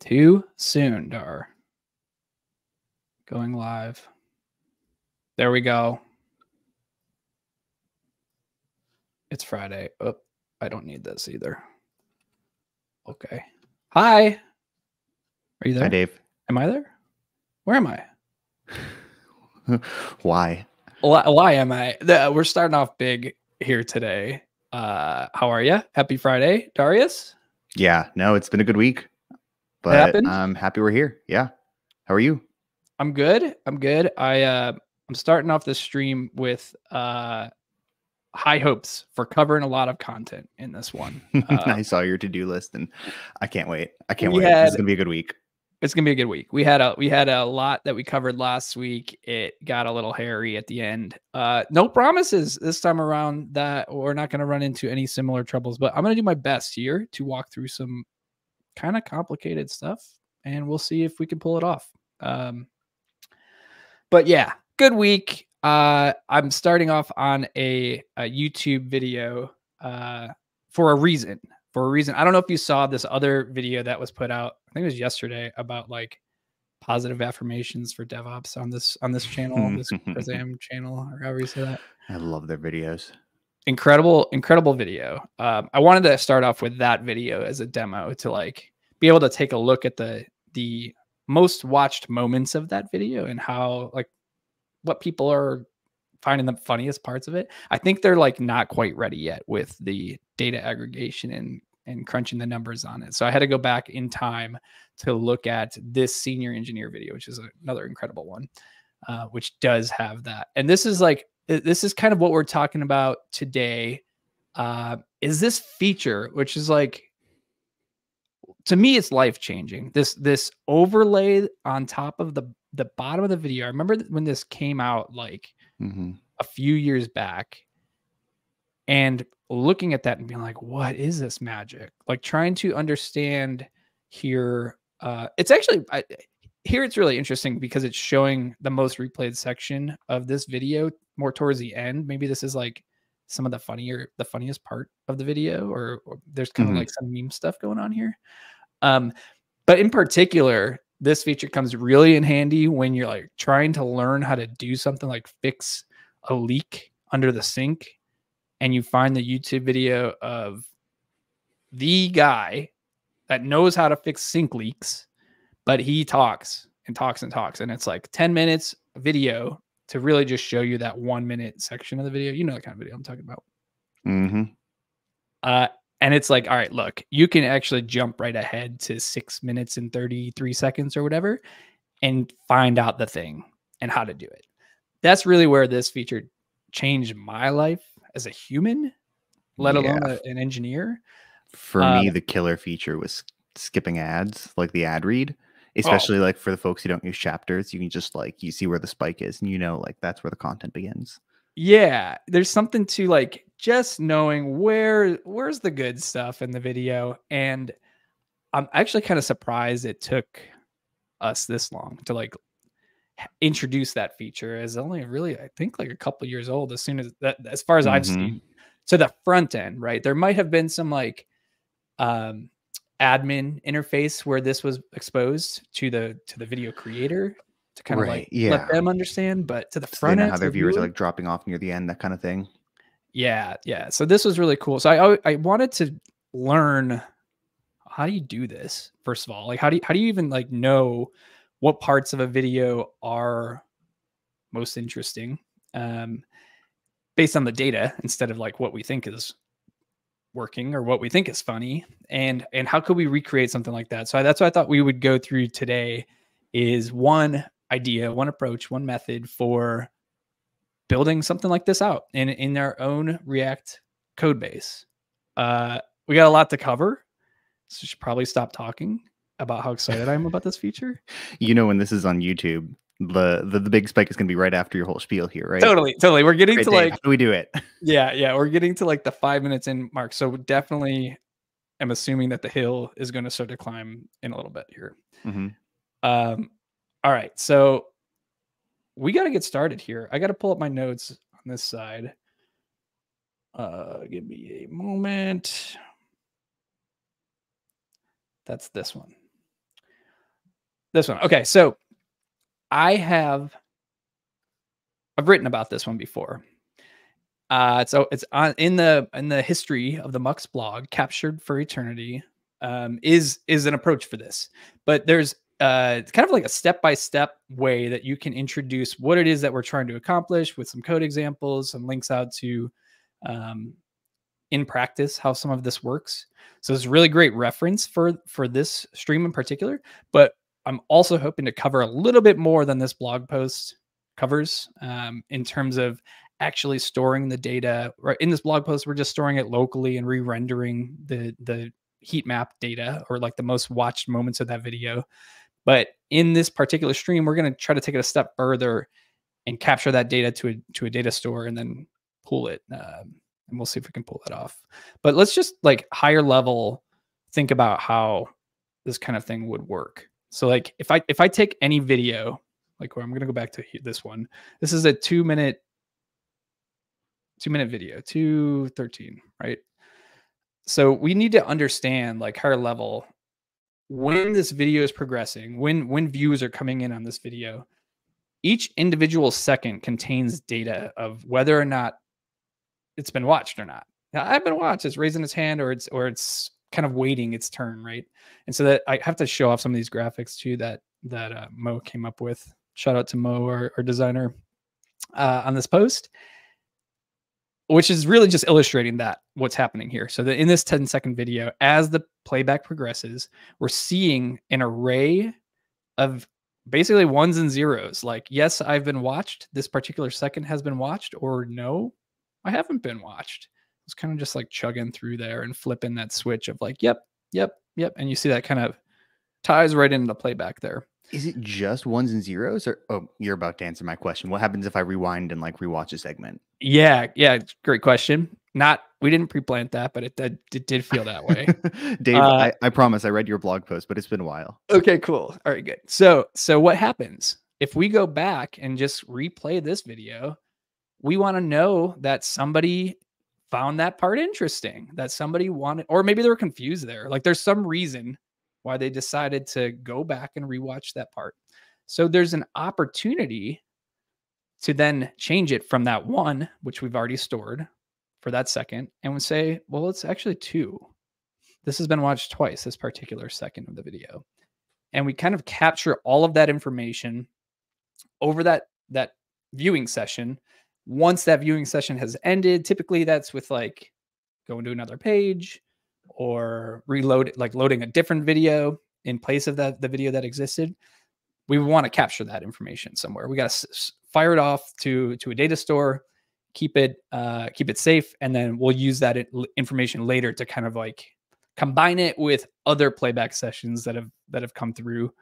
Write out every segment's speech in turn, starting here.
Too soon, Dar. Going live. There we go. It's Friday. Oh, I don't need this either. Okay. Hi. Are you there? Hi, Dave. Am I there? Where am I? Why? Why, why am I? The- We're starting off big here today. Uh, how are you? Happy Friday, Darius. Yeah, no, it's been a good week, but? I'm happy we're here. Yeah. How are you? I'm good. I'm good. I uh I'm starting off this stream with uh high hopes for covering a lot of content in this one. Uh, I saw your to-do list and I can't wait. I can't wait. Had- is gonna be a good week. it's gonna be a good week. We had a we had a lot that we covered last week. It got a little hairy at the end. Uh no promises this time around that we're not gonna run into any similar troubles, but I'm gonna do my best here to walk through some kind of complicated stuff and we'll see if we can pull it off. Um but yeah, good week. Uh I'm starting off on a, a YouTube video uh for a reason. For a reason. I don't know if you saw this other video that was put out, I think it was yesterday, about like positive affirmations for DevOps on this on this channel, this Krazam channel, or however you say that I love their videos. Incredible incredible video. Um, i wanted to start off with that video as a demo to like be able to take a look at the the most watched moments of that video and how like what people are finding the funniest parts of it. I think they're like not quite ready yet with the data aggregation and and crunching the numbers on it. So i had to go back in time to look at this senior engineer video which is another incredible one uh, which does have that. And this is like this is kind of what we're talking about today. Uh, is this feature which is like to me it's life changing this this overlay on top of the the bottom of the video. I remember when this came out like hmm a few years back and looking at that and being like what is this magic? Like trying to understand here uh it's actually I, here it's really interesting because it's showing the most replayed section of this video more towards the end maybe this is like some of the funnier the funniest part of the video or, or there's kind of Mhm. like some meme stuff going on here um but in particular this feature comes really in handy when you're like trying to learn how to do something like fix a leak under the sink and you find the YouTube video of the guy that knows how to fix sink leaks, but he talks and talks and talks. And it's like 10 minutes video to really just show you that one minute section of the video. You know the kind of video I'm talking about. hmm Uh, and it's like, all right, look, you can actually jump right ahead to six minutes and 33 seconds or whatever and find out the thing and how to do it. That's really where this feature changed my life as a human, let alone a- an engineer. For Uh, me, the killer feature was skipping ads, like the ad read. Oh. Especially like for the folks who don't use chapters, you can just like you see where the spike is, and you know like that's where the content begins. Yeah, there's something to like just knowing where where's the good stuff in the video and I'm actually kind of surprised it took us this long to like introduce that feature as only really I think like a couple years old as soon as that as far as I've Mhm. seen to the front end, right? There might have been some like um admin interface where this was exposed to the to the video creator to kind of like yeah. let them understand, but to the front end how their the viewers viewer- are like dropping off near the end, that kind of thing. yeah, yeah. So this was really cool. So I I wanted to learn how do you do this first of all? Like how do you, how do you even like know what parts of a video are most interesting um based on the data instead of like what we think is working or what we think is funny and and how could we recreate something like that? So that's what I thought we would go through today is one idea, one approach, one method for building something like this out in in our own React code base. Uh, we got a lot to cover, so should probably stop talking about how excited I am about this feature. You know when this is on YouTube, the the, the big spike is gonna be right after your whole spiel here, right? Totally, totally. We're getting Great, to Dave. like do we do it? yeah, yeah. We're getting to like the five minutes in mark. So definitely, I'm assuming that the hill is going to start to climb in a little bit here. Mhm. Um, all right, so we got to get started here. I got to pull up my notes on this side. Uh, give me a moment. That's this one. this one. Okay, so I have I've written about this one before. Uh, so it's on in the in the history of the Mux blog, captured for eternity, um, is is an approach for this. But there's uh, it's kind of like a step by step way that you can introduce what it is that we're trying to accomplish with some code examples, some links out to um, in practice how some of this works. So it's a really great reference for for this stream in particular. But I'm also hoping to cover a little bit more than this blog post covers um, in terms of actually storing the data. Right in this blog post, we're just storing it locally and re-rendering the the heat map data or like the most watched moments of that video. But in this particular stream, we're going to try to take it a step further and capture that data to a to a data store and then pull it. Um, and we'll see if we can pull that off. But let's just like higher level think about how this kind of thing would work. So like if I if I take any video, like where I'm going to go back to this one. This is a 2 minute 2 minute video, 213, right? So we need to understand like higher level when this video is progressing, when when views are coming in on this video, each individual second contains data of whether or not it's been watched or not. Now, I've been watched. It's raising its hand, or it's or it's kind of waiting its turn, right? And so that I have to show off some of these graphics too that that uh, Mo came up with. Shout out to Mo, our, our designer, uh, on this post, which is really just illustrating that what's happening here. So that in this 10 second video, as the playback progresses, we're seeing an array of basically ones and zeros. Like, yes, I've been watched. This particular second has been watched, or no, I haven't been watched. It's kind of just like chugging through there and flipping that switch of like, yep, yep, yep. And you see that kind of ties right into the playback there. Is it just ones and zeros or oh you're about to answer my question. What happens if I rewind and like rewatch a segment? Yeah, yeah, great question. Not we didn't pre-plant that, but it did, it did feel that way. Dave, uh, I, I promise I read your blog post, but it's been a while. Okay, cool. All right, good. So so what happens if we go back and just replay this video? we want to know that somebody found that part interesting, that somebody wanted, or maybe they were confused there. Like there's some reason why they decided to go back and rewatch that part. So there's an opportunity to then change it from that one, which we've already stored for that second, and we say, well, it's actually two. This has been watched twice, this particular second of the video. And we kind of capture all of that information over that that viewing session once that viewing session has ended, typically that's with like going to another page or reload like loading a different video in place of that the video that existed. We want to capture that information somewhere. We got to fire it off to to a data store, keep it uh, keep it safe, and then we'll use that information later to kind of like combine it with other playback sessions that have that have come through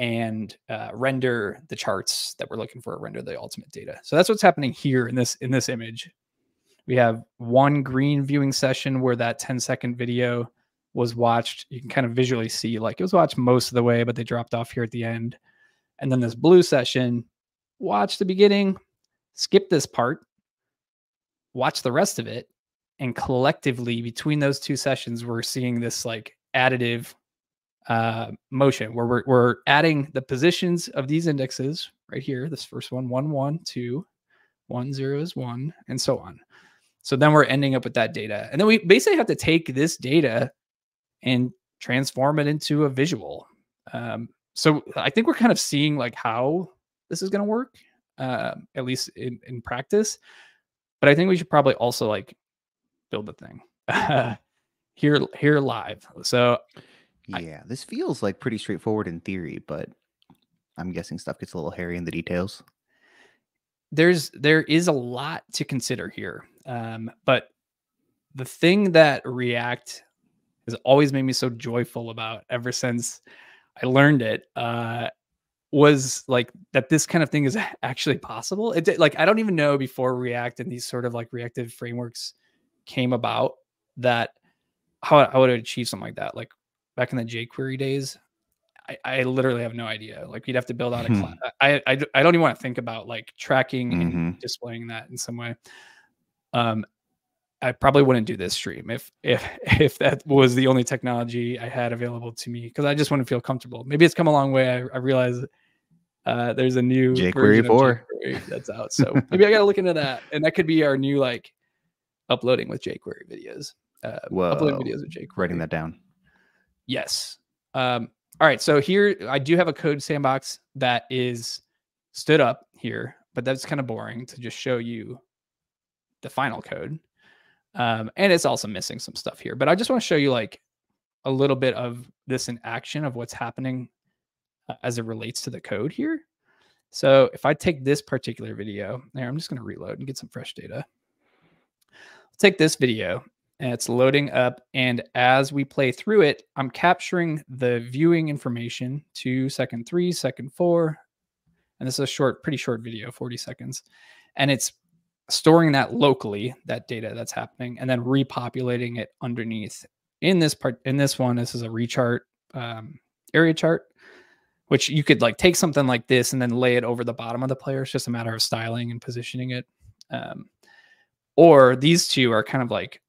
and uh, render the charts that we're looking for, render the ultimate data. So that's what's happening here in this in this image. We have one green viewing session where that 10 second video was watched. You can kind of visually see like it was watched most of the way, but they dropped off here at the end. And then this blue session, watch the beginning, skip this part, watch the rest of it. And collectively, between those two sessions, we're seeing this like additive uh, motion where we're, we're adding the positions of these indexes right here. This first one, one, one, two, one, zero is one, and so on. So then we're ending up with that data. And then we basically have to take this data and transform it into a visual. Um, so I think we're kind of seeing like how this is going to work, uh, at least in, in practice. But I think we should probably also like build the thing here here live. So yeah, this feels like pretty straightforward in theory, but I'm guessing stuff gets a little hairy in the details. There's there is a lot to consider here, um, but the thing that React has always made me so joyful about ever since I learned it uh, was like that this kind of thing is actually possible. It like I don't even know before React and these sort of like reactive frameworks came about that how I would achieve something like that. Like back in the jQuery days, I, I literally have no idea. Like you'd have to build out a class. Hmm. I, I, I don't even want to think about like tracking mm-hmm. and displaying that in some way. Um, I probably wouldn't do this stream if if if that was the only technology I had available to me because I just wouldn't feel comfortable. Maybe it's come a long way. I, I realize uh, there's a new jQuery four jQuery that's out, so maybe I got to look into that, and that could be our new like uploading with jQuery videos. Uh, Whoa. uploading videos with jQuery. Writing that down. Yes. Um, all right. So here I do have a code sandbox that is stood up here, but that's kind of boring to just show you the final code. Um, and it's also missing some stuff here, but I just want to show you like a little bit of this in action of what's happening uh, as it relates to the code here. So if I take this particular video there, I'm just going to reload and get some fresh data. I'll take this video and it's loading up. And as we play through it, I'm capturing the viewing information to second three, second four. And this is a short, pretty short video, 40 seconds. And it's storing that locally, that data that's happening, and then repopulating it underneath. In this part, in this one, this is a rechart um, area chart, which you could like take something like this and then lay it over the bottom of the player. It's just a matter of styling and positioning it. Um, or these two are kind of like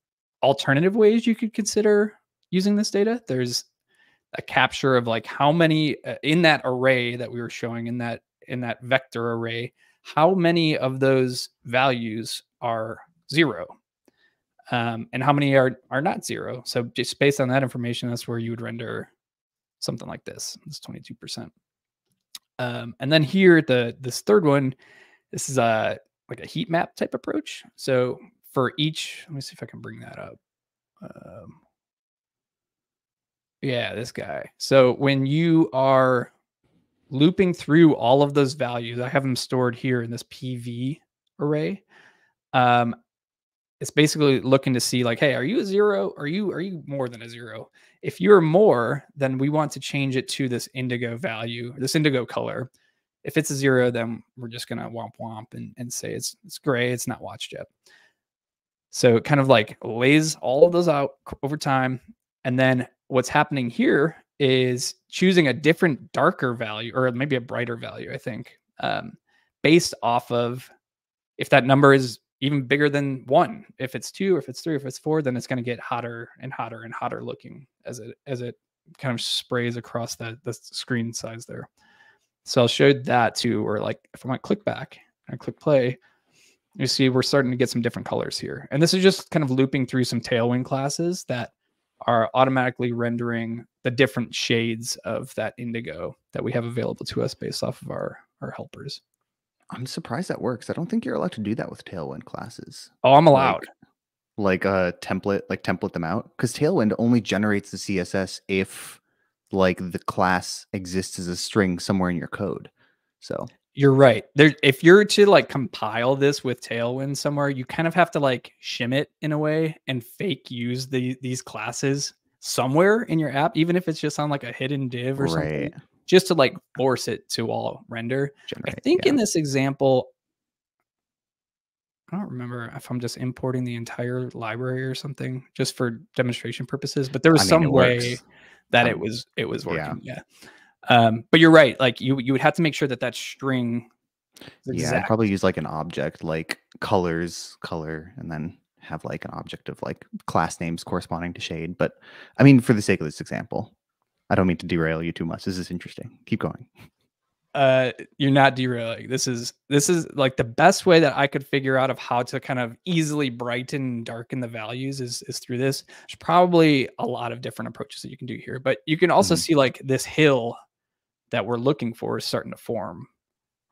alternative ways you could consider using this data. There's a capture of like how many uh, in that array that we were showing in that in that vector array how many of those values are zero um, and how many are are not zero. So just based on that information, that's where you would render something like this. It's 22%. Um, and then here, the this third one, this is a like a heat map type approach. So for each, let me see if I can bring that up. Um, yeah, this guy. So when you are looping through all of those values. I have them stored here in this PV array. Um, it's basically looking to see like, hey, are you a zero? Are you are you more than a zero? If you're more, then we want to change it to this indigo value, this indigo color. If it's a zero, then we're just gonna womp womp and, and say it's it's gray, it's not watched yet. So it kind of like lays all of those out over time. And then what's happening here is choosing a different darker value or maybe a brighter value, I think, um, based off of if that number is even bigger than one. If it's two, if it's three, if it's four, then it's going to get hotter and hotter and hotter looking as it as it kind of sprays across that the screen size there. So I'll show that too, or like if I want to click back and click play, you see we're starting to get some different colors here. And this is just kind of looping through some Tailwind classes that are automatically rendering the different shades of that indigo that we have available to us based off of our our helpers. I'm surprised that works. I don't think you're allowed to do that with Tailwind classes. Oh, I'm allowed. Like, like a template, like template them out because Tailwind only generates the CSS if like the class exists as a string somewhere in your code. So you're right. There, if you're to like compile this with Tailwind somewhere, you kind of have to like shim it in a way and fake use the these classes somewhere in your app, even if it's just on like a hidden div or right. something, just to like force it to all render. Generate, I think yeah. in this example, I don't remember if I'm just importing the entire library or something just for demonstration purposes, but there was I mean, some way works. that um, it was it was working. Yeah. yeah. Um, but you're right. Like you you would have to make sure that that string. Yeah, I'd probably use like an object like colors, color, and then have like an object of like class names corresponding to shade. But I mean, for the sake of this example, I don't mean to derail you too much. This is interesting. Keep going. Uh, you're not derailing. This is this is like the best way that I could figure out of how to kind of easily brighten and darken the values is is through this. There's probably a lot of different approaches that you can do here, but you can also mm-hmm. see like this hill that we're looking for is starting to form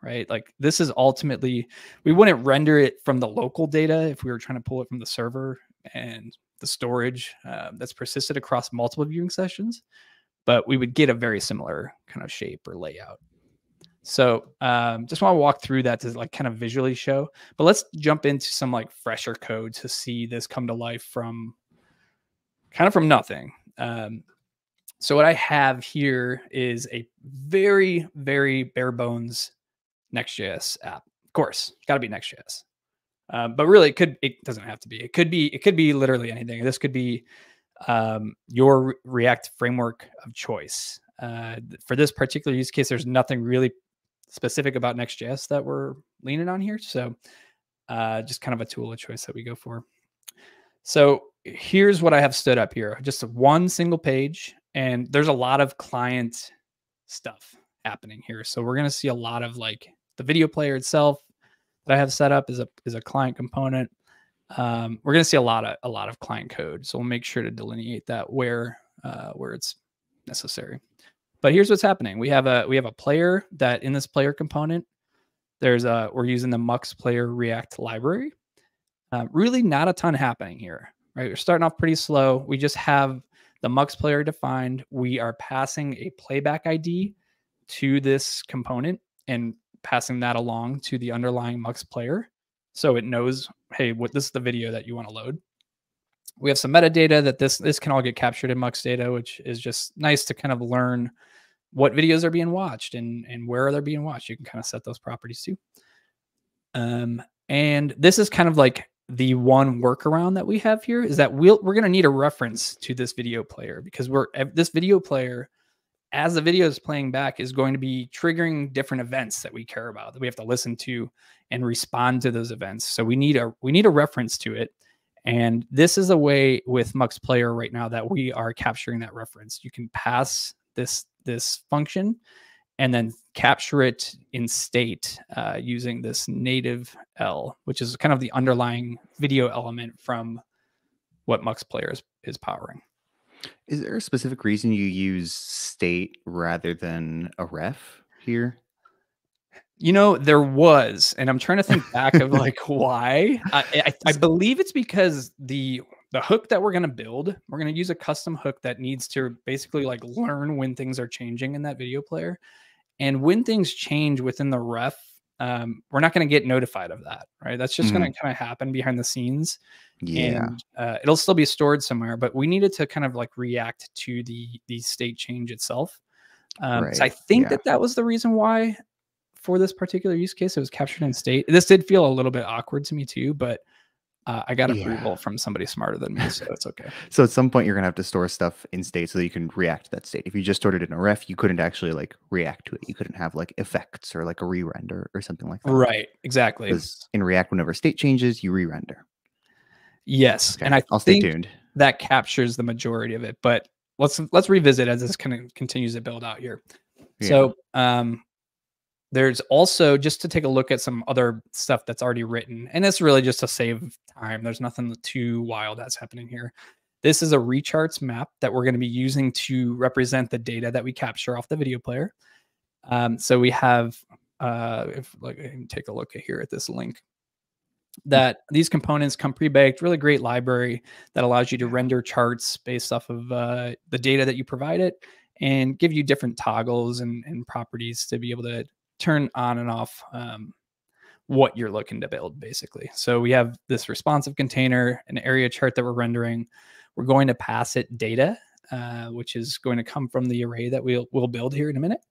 right? Like this is ultimately we wouldn't render it from the local data if we were trying to pull it from the server and the storage uh, that's persisted across multiple viewing sessions but we would get a very similar kind of shape or layout. So um, just want to walk through that to like kind of visually show but let's jump into some like fresher code to see this come to life from kind of from nothing. Um, so what I have here is a very, very bare bones Next.js app. Of course, got to be Next.js. Um, but really, it could it doesn't have to be. It could be it could be literally anything. This could be um, your React framework of choice. Uh, for this particular use case, there's nothing really specific about Next.js that we're leaning on here. So uh, just kind of a tool of choice that we go for. So here's what I have stood up here just one single page, and there's a lot of client stuff happening here. So we're going to see a lot of like the video player itself that I have set up is a is a client component. Um, we're going to see a lot of a lot of client code, so we'll make sure to delineate that where uh, where it's necessary. But here's what's happening: we have a we have a player that in this player component, there's a we're using the Mux Player React library. Uh, really, not a ton happening here. Right, we're starting off pretty slow. We just have the Mux player defined. We are passing a playback ID to this component and passing that along to the underlying Mux player. So it knows, hey, what this is the video that you want to load. We have some metadata that this this can all get captured in Mux data, which is just nice to kind of learn what videos are being watched and and where they're being watched. You can kind of set those properties too. Um, and this is kind of like the one workaround that we have here is that we'll, we're going to need a reference to this video player because we're this video player as the video is playing back is going to be triggering different events that we care about that we have to listen to and respond to those events. So we need a we need a reference to it. And this is a way with mux player right now that we are capturing that reference. You can pass this this function and then capture it in state uh, using this native L, which is kind of the underlying video element from what Mux Player is, is powering. Is there a specific reason you use state rather than a ref here? You know, there was, and I'm trying to think back of like why. I, I, I believe it's because the the hook that we're going to build, we're going to use a custom hook that needs to basically like learn when things are changing in that video player. And when things change within the ref, um, we're not going to get notified of that, right? That's just mm. going to kind of happen behind the scenes. Yeah, and, uh, it'll still be stored somewhere, but we needed to kind of like react to the the state change itself. Um, right. So I think yeah. that that was the reason why for this particular use case it was captured in state. This did feel a little bit awkward to me too, but uh, I got approval yeah. from somebody smarter than me, so it's okay. so at some point, you're gonna have to store stuff in state so that you can react to that state. If you just stored it in a ref, you couldn't actually like react to it. You couldn't have like effects or like a re-render or something like that. Right. Exactly. Because in React, whenever state changes, you re-render. Yes, okay. and I I'll stay tuned. That captures the majority of it, but let's let's revisit as this kind of continues to build out here. Yeah. So um, there's also just to take a look at some other stuff that's already written, and it's really just to save time. There's nothing too wild that's happening here. This is a recharts map that we're going to be using to represent the data that we capture off the video player. Um, so we have, uh, if like take a look at here at this link, that these components come pre-baked, really great library that allows you to render charts based off of uh, the data that you provide it and give you different toggles and, and properties to be able to turn on and off um, what you're looking to build, basically. So we have this responsive container, an area chart that we're rendering. We're going to pass it data, uh, which is going to come from the array that we'll we'll build here in a minute.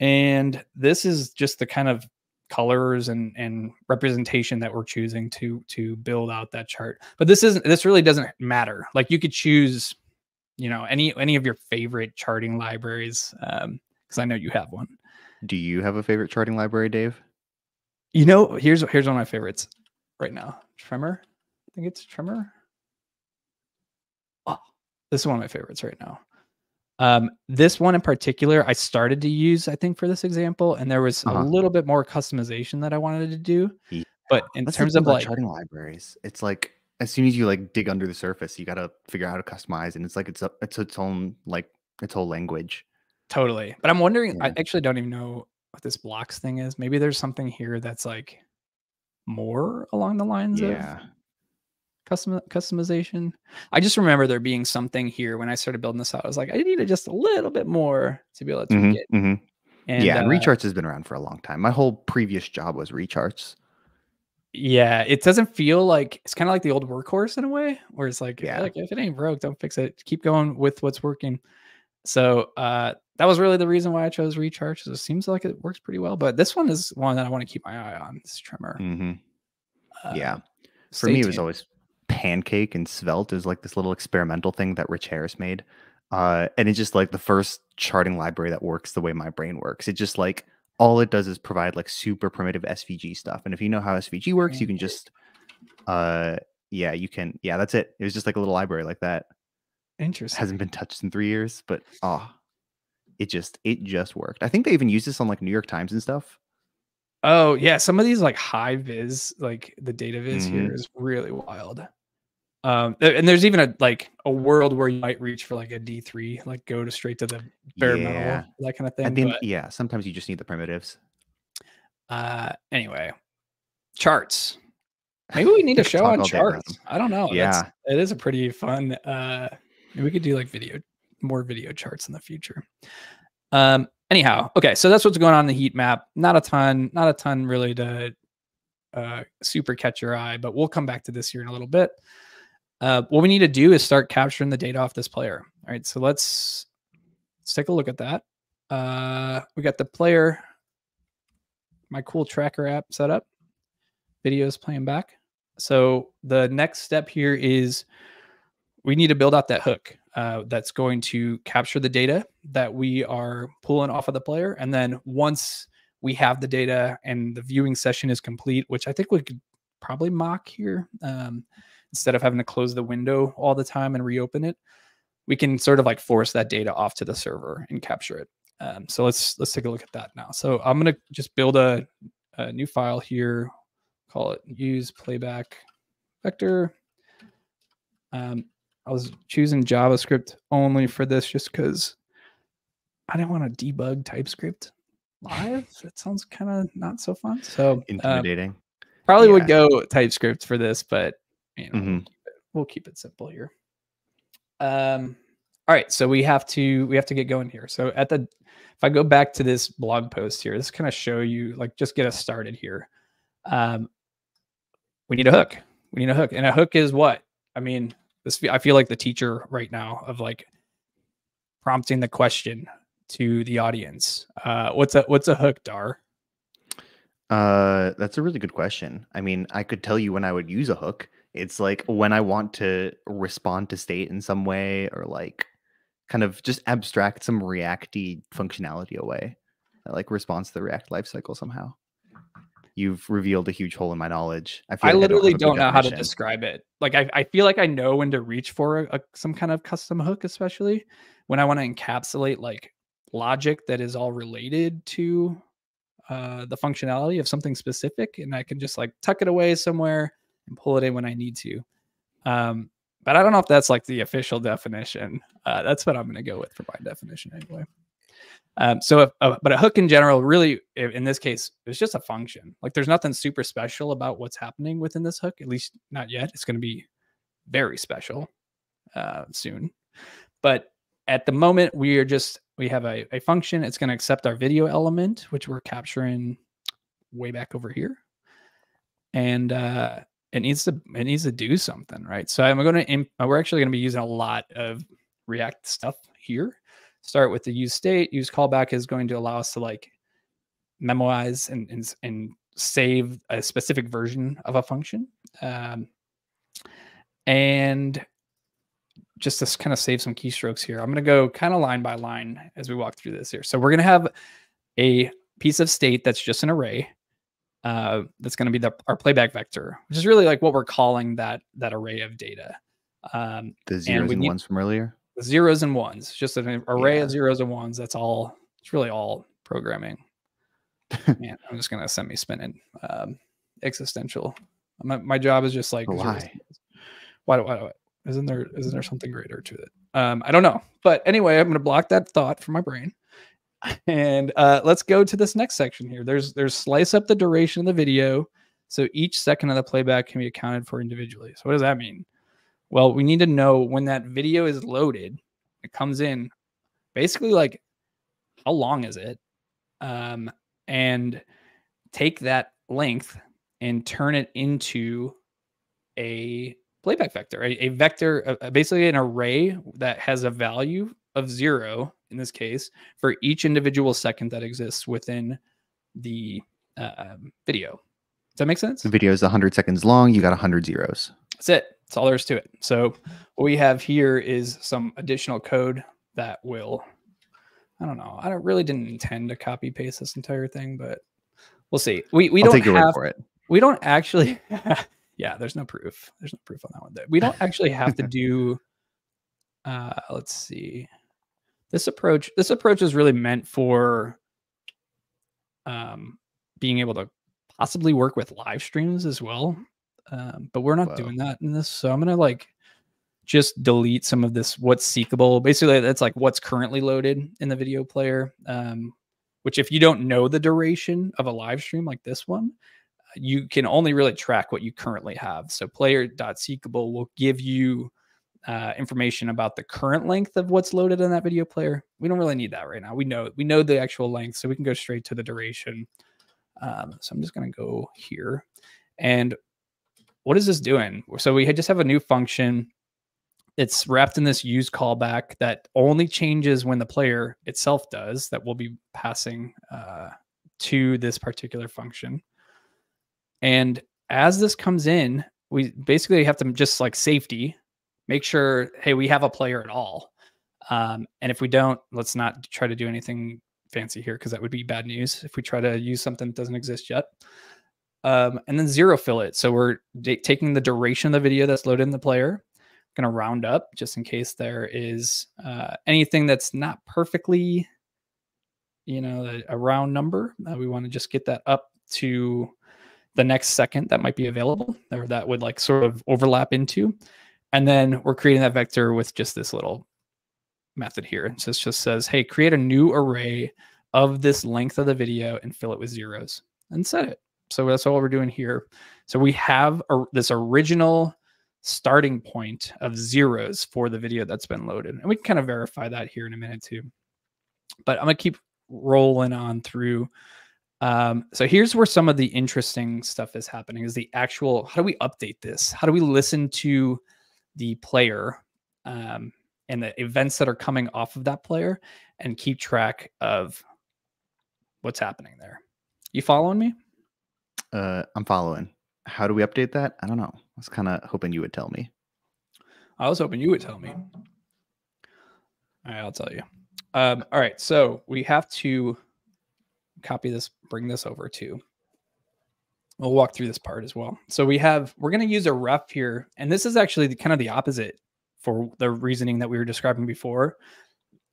And this is just the kind of colors and and representation that we're choosing to to build out that chart. But this isn't this really doesn't matter. Like you could choose, you know, any any of your favorite charting libraries, because um, I know you have one. Do you have a favorite charting library, Dave? You know, here's here's one of my favorites right now. Tremor. I think it's Tremor. Oh, this is one of my favorites right now. Um, this one in particular, I started to use, I think, for this example, and there was uh-huh. a little bit more customization that I wanted to do. Yeah. But in That's terms of like charting libraries, it's like as soon as you like dig under the surface, you got to figure out how to customize, and it's like it's a, it's its own like its whole language. Totally. But I'm wondering, yeah. I actually don't even know what this blocks thing is. Maybe there's something here that's like more along the lines yeah. of custom customization. I just remember there being something here when I started building this out. I was like, I needed just a little bit more to be able to mm-hmm, get. Mm-hmm. And, yeah, and uh, Recharts has been around for a long time. My whole previous job was Recharts. Yeah, it doesn't feel like it's kind of like the old workhorse in a way, where it's like, yeah, like if it ain't broke, don't fix it. Keep going with what's working. So uh, that was really the reason why I chose Recharts. It seems like it works pretty well, but this one is one that I want to keep my eye on. This Tremor. Mm-hmm. Uh, yeah, for me, tuned. it was always Pancake and Svelte is like this little experimental thing that Rich Harris made, uh, and it's just like the first charting library that works the way my brain works. It just like all it does is provide like super primitive SVG stuff, and if you know how SVG works, you can just uh, yeah, you can. Yeah, that's it. It was just like a little library like that. Interesting. Hasn't been touched in three years, but oh, it just it just worked. I think they even used this on like New York Times and stuff. Oh yeah, some of these like high vis, like the data viz Mhm. here is really wild. Um, and there's even a like a world where you might reach for like a D three, like go to straight to the bare Yeah. metal, that kind of thing. At the but, yeah, sometimes you just need the primitives. uh, anyway, charts. Maybe we need a show on all day about charts. I don't know. That's- Yeah. it is a pretty fun. Uh, we could do like video, more video charts in the future. Um, anyhow, okay, so that's what's going on in the heat map. Not a ton, not a ton really to uh, super catch your eye, but we'll come back to this here in a little bit. Uh, what we need to do is start capturing the data off this player. All right, so let's let's take a look at that. Uh, we got the player, my cool tracker app set up. Videos playing back. So the next step here is we need to build out that hook uh, that's going to capture the data that we are pulling off of the player. And then once we have the data and the viewing session is complete, which I think we could probably mock here um, instead of having to close the window all the time and reopen it, we can sort of like force that data off to the server and capture it. Um, so let's let's take a look at that now. So I'm gonna just build a, a new file here, call it use playback vector. Um, I was choosing JavaScript only for this just because I didn't want to debug TypeScript live. That sounds kind of not so fun. So um, Intimidating. probably would go TypeScript for this, but you know, we'll, Mhm. keep it, we'll keep it simple here. Um, all right, so we have to we have to get going here. So at the if I go back to this blog post here, this kind of show you like just get us started here. Um, we need a hook. We need a hook, and a hook is what? I mean, this I feel like the teacher right now of like prompting the question to the audience. Uh, what's a what's a hook, Dar? Uh, that's a really good question. I mean, I could tell you when I would use a hook. It's like when I want to respond to state in some way, or like kind of just abstract some Reacty functionality away, that like responds to the React lifecycle somehow. You've revealed a huge hole in my knowledge. I feel I literally a don't good know how to describe it. Like I, I feel like I know when to reach for a, a- some kind of custom hook, especially when I want to encapsulate like logic that is all related to uh, the functionality of something specific, and I can just like tuck it away somewhere and pull it in when I need to. Um, but I don't know if that's like the official definition. Uh, that's what I'm going to go with for my definition anyway. Um, so, if, uh, but a hook in general, really, in this case, is just a function. Like, there's nothing super special about what's happening within this hook. At least not yet. It's going to be very special uh, soon. But at the moment, we are just we have a, a function. It's going to accept our video element, which we're capturing way back over here, and uh, it needs to it needs to do something, right? So I'm going to we're actually going to be using a lot of React stuff here. Start with the use state. Use callback is going to allow us to like memorize and and, and save a specific version of a function. Um, and just to kind of save some keystrokes here, I'm going to go kind of line by line as we walk through this here. So we're going to have a piece of state that's just an array. Uh, that's going to be the, our playback vector, which is really like what we're calling that that array of data. Um, The zeros we and need- ones from earlier. Zeros and ones, just an array Yeah. of zeros and ones. That's all. It's really all programming. Man, I'm just gonna send me spinning. Um, existential. My, my job is just like But why? Why do why do I? Isn't there isn't there something greater to it? Um, I don't know. But anyway, I'm gonna block that thought from my brain. And uh, let's go to this next section here. There's there's slice up the duration of the video, so each second of the playback can be accounted for individually. So what does that mean? Well, we need to know when that video is loaded, it comes in, basically like how long is it, um, and take that length and turn it into a playback vector, a, a vector, uh, basically an array that has a value of zero in this case for each individual second that exists within the uh, um, video. Does that make sense? The video is 100 seconds long. You got 100 zeros. That's it. That's all there is to it. So what we have here is some additional code that will, I don't know. I don't really didn't intend to copy paste this entire thing, but we'll see. We we I'll don't take have for it. we don't actually Yeah, there's no proof. There's no proof on that one. We don't actually have to do. Uh, let's see. This approach. This approach is really meant for um, being able to possibly work with live streams as well. Um, but we're not doing that in this. So I'm gonna like just delete some of this what's seekable. Basically, that's like what's currently loaded in the video player. Um, which if you don't know the duration of a live stream like this one, you can only really track what you currently have. So player.seekable will give you uh, information about the current length of what's loaded in that video player. We don't really need that right now. We know we know the actual length, so we can go straight to the duration. Um, so I'm just going to go here. And what is this doing? So we just have a new function. It's wrapped in this use callback that only changes when the player itself does, that we'll be passing uh, to this particular function. And as this comes in, we basically have to just like safety, make sure, hey, we have a player at all. Um, and if we don't, let's not try to do anything fancy here because that would be bad news if we try to use something that doesn't exist yet. Um, and then zero fill it. So we're taking the duration of the video that's loaded in the player, going to round up just in case there is uh, anything that's not perfectly, you know, a, round number. Uh, we want to just get that up to the next second that might be available or that would like sort of overlap into. And then we're creating that vector with just this little method here. So it just says, hey, create a new array of this length of the video and fill it with zeros and set it. So that's all we're doing here. So we have a, this original starting point of zeros for the video that's been loaded. And we can kind of verify that here in a minute too. But I'm going to keep rolling on through. Um, so here's where some of the interesting stuff is happening is the actual, how do we update this? How do we listen to the player um, and the events that are coming off of that player and keep track of what's happening there. You following me? Uh, I'm following. How do we update that? I don't know. I was kind of hoping you would tell me. I was hoping you would tell me. All right, I'll tell you. Um, all right, so we have to copy this, bring this over to. We'll walk through this part as well. So we have, we're going to use a ref here, and this is actually the, kind of the opposite for the reasoning that we were describing before.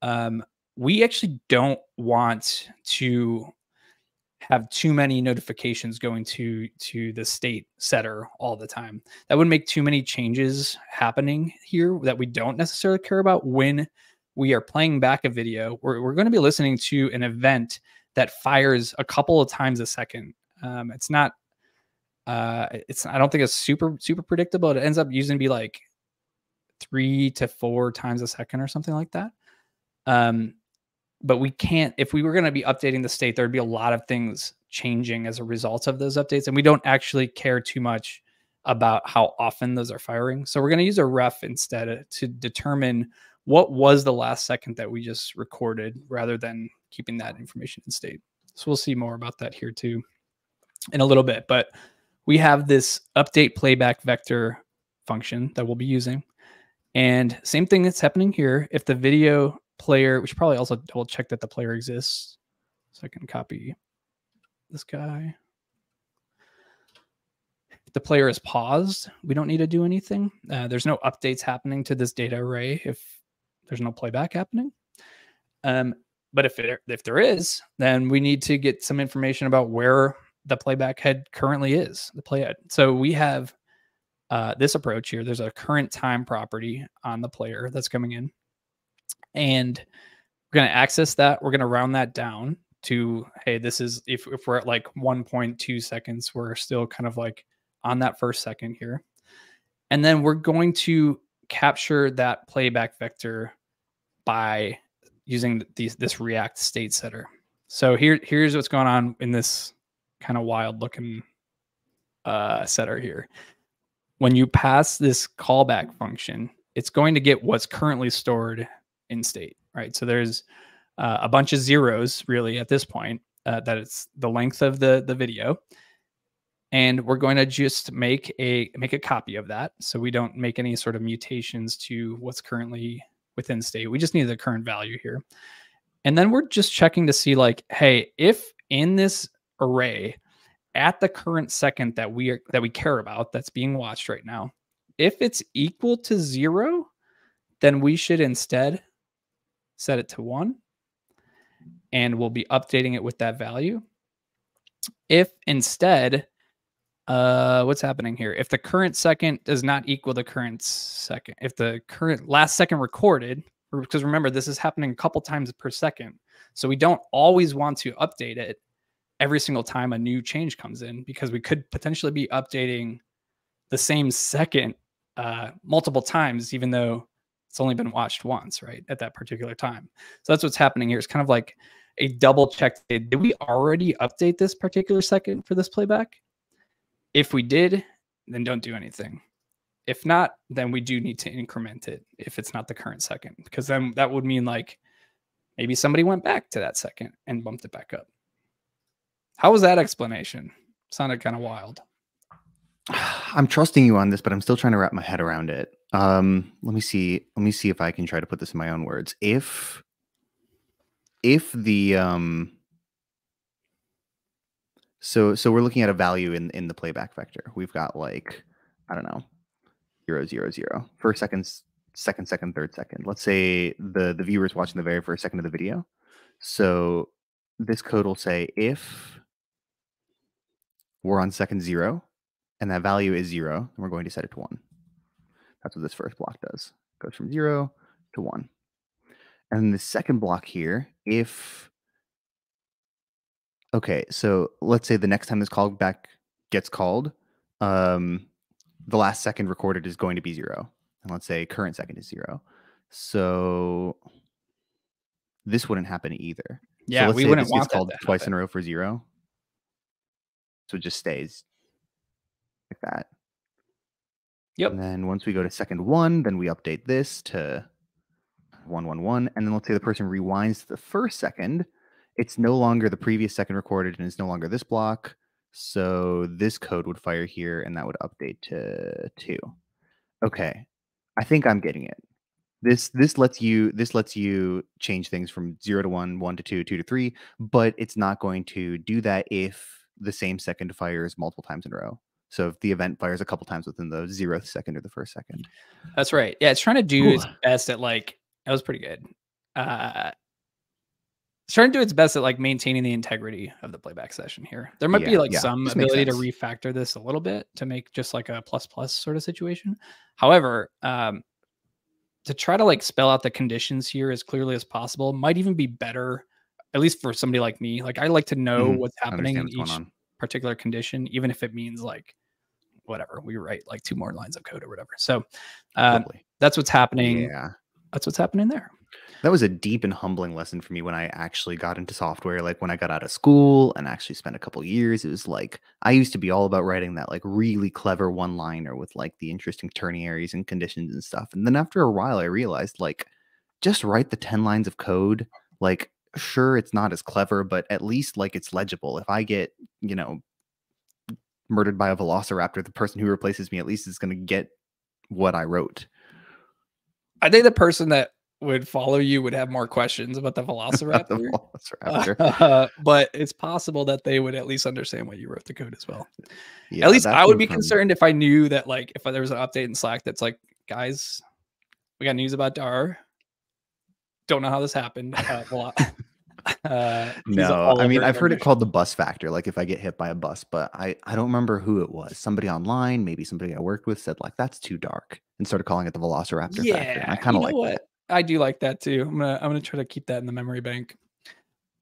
Um, we actually don't want to have too many notifications going to to the state setter all the time. That would make too many changes happening here that we don't necessarily care about when we are playing back a video. We're, we're going to be listening to an event that fires a couple of times a second. Um, it's not uh it's i don't think it's super super predictable it ends up using to be like three to four times a second or something like that. Um, but we can't, if we were going to be updating the state, there'd be a lot of things changing as a result of those updates. And we don't actually care too much about how often those are firing. So we're going to use a ref instead uh, to determine what was the last second that we just recorded rather than keeping that information in state. So we'll see more about that here too in a little bit. But we have this update playback vector function that we'll be using. And same thing that's happening here. If the video player, we should probably also double check that the player exists. So I can copy this guy. If the player is paused, we don't need to do anything. Uh, there's no updates happening to this data array if there's no playback happening. Um, but if it, if there is, then we need to get some information about where the playback head currently is, the playhead. So we have uh, this approach here, there's a current time property on the player that's coming in. And we're going to access that. We're going to round that down to, hey, this is, if, if we're at like 1.2 seconds, we're still kind of like on that first second here. And then we're going to capture that playback vector by using these, this React state setter. So here, here's what's going on in this kind of wild looking uh, setter here when you pass this callback function, it's going to get what's currently stored in state, right? So there's uh, a bunch of zeros really at this point uh, that it's the length of the the video, and we're going to just make a make a copy of that, so we don't make any sort of mutations to what's currently within state. We just need the current value here, and then we're just checking to see like, hey, if in this array at the current second that we are that we care about that's being watched right now. If it's equal to zero, then we should instead set it to one and we'll be updating it with that value. If instead, uh, what's happening here? If the current second does not equal the current second, if the current last second recorded, because remember, this is happening a couple times per second. So we don't always want to update it every single time a new change comes in because we could potentially be updating the same second uh, multiple times, even though it's only been watched once, right, at that particular time. So that's what's happening here. It's kind of like a double check. Did we already update this particular second for this playback? If we did, then don't do anything. If not, then we do need to increment it if it's not the current second, because then that would mean like maybe somebody went back to that second and bumped it back up. How was that explanation? Sounded kind of wild. I'm trusting you on this, but I'm still trying to wrap my head around it. Um, let me see. Let me see if I can try to put this in my own words. If if the um so so we're looking at a value in in the playback vector. We've got like I don't know zero zero zero first seconds second second third second. Let's say the the viewer is watching the very first second of the video. So this code will say if we're on second zero and that value is zero, then we're going to set it to one. That's what this first block does. It goes from zero to one. And the second block here, if okay, so let's say the next time this callback gets called, um, the last second recorded is going to be zero. And let's say current second is zero. So this wouldn't happen either. Yeah, so we wouldn't want called twice in a row for zero. So it just stays like that. Yep. And then once we go to second one, then we update this to 111. And then let's say the person rewinds to the first second. It's no longer the previous second recorded and it's no longer this block. So this code would fire here and that would update to two. Okay. I think I'm getting it. This this lets you this lets you change things from zero to one, one to two, two to three, but it's not going to do that if the same second fires multiple times in a row. So if the event fires a couple times within the zeroth second or the first second. That's right. Yeah, it's trying to do Ooh. its best at like that was pretty good. Uh it's trying to do its best at like maintaining the integrity of the playback session here. There might yeah, be like yeah. some this ability to refactor this a little bit to make just like a plus plus sort of situation. However, um to try to like spell out the conditions here as clearly as possible might even be better at least for somebody like me. Like I like to know mm-hmm. what's happening in each particular condition, even if it means like whatever we write like two more lines of code or whatever. So uh, that's what's happening. Yeah, that's what's happening there. That was a deep and humbling lesson for me when I actually got into software. Like when I got out of school and actually spent a couple years, it was like I used to be all about writing that like really clever one liner with like the interesting ternaries and conditions and stuff. And then after a while, I realized like just write the 10 lines of code. Like, sure, it's not as clever, but at least like it's legible. If I get, you know, murdered by a velociraptor, the person who replaces me at least is going to get what I wrote. I think the person that would follow you would have more questions about the velociraptor. the velociraptor. Uh, but it's possible that they would at least understand what you wrote the code as well. Yeah, at least I would be concerned if I knew that, like, if there was an update in Slack that's like, guys, we got news about Dar. Don't know how this happened. Uh, Uh, no, I mean I've heard it called the bus factor. Like if I get hit by a bus, but I I don't remember who it was. Somebody online, maybe somebody I worked with, said like that's too dark and started calling it the Velociraptor yeah, factor. And I kind of like what? that. I do like that too. I'm gonna I'm gonna try to keep that in the memory bank.